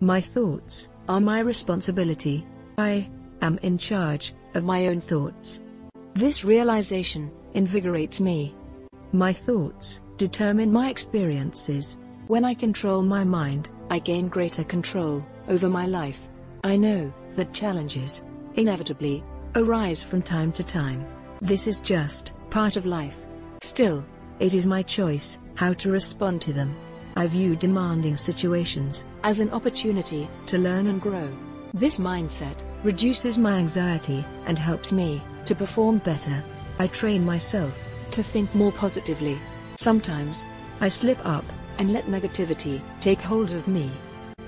My thoughts are my responsibility. I am in charge of my own thoughts. This realization invigorates me. My thoughts determine my experiences. When I control my mind, I gain greater control over my life. I know that challenges inevitably arise from time to time. This is just part of life. Still, it is my choice how to respond to them. I view demanding situations as an opportunity to learn and grow. This mindset reduces my anxiety and helps me to perform better. I train myself to think more positively. Sometimes, I slip up and let negativity take hold of me.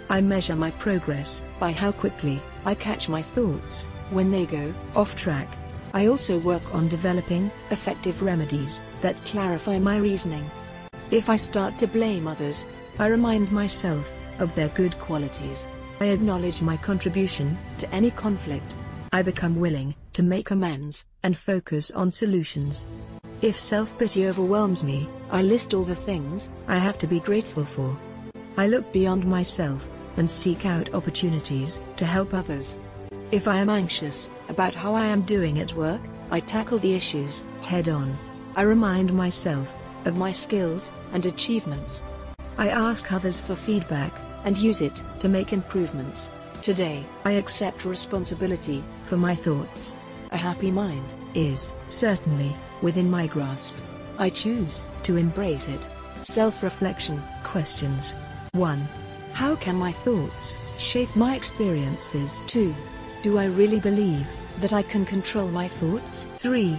I measure my progress by how quickly I catch my thoughts when they go off track. I also work on developing effective remedies that clarify my reasoning. If I start to blame others, I remind myself of their good qualities. I acknowledge my contribution to any conflict. I become willing to make amends and focus on solutions. If self-pity overwhelms me, I list all the things I have to be grateful for. I look beyond myself and seek out opportunities to help others. If I am anxious about how I am doing at work, I tackle the issues head on. I remind myself of my skills and achievements. I ask others for feedback and use it to make improvements. Today, I accept responsibility for my thoughts. A happy mind is certainly within my grasp. I choose to embrace it. Self-reflection questions. 1. How can my thoughts shape my experiences? 2. Do I really believe that I can control my thoughts? 3.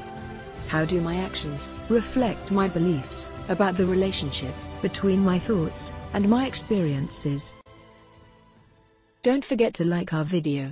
How do my actions reflect my beliefs about the relationship between my thoughts and my experiences? Don't forget to like our video